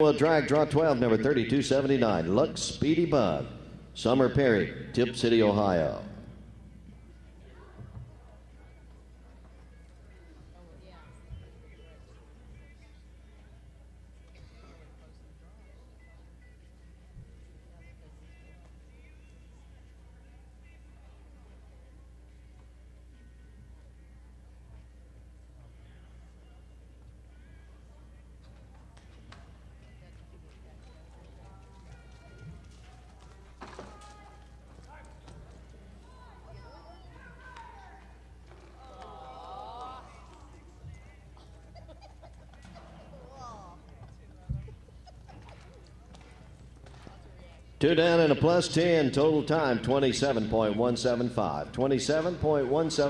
Well, drag draw 12, number 3279, Lux Speedy Bug. Summer Perry, Tipp City, Ohio. Two down and a plus 10. Total time 27.175. 27.17.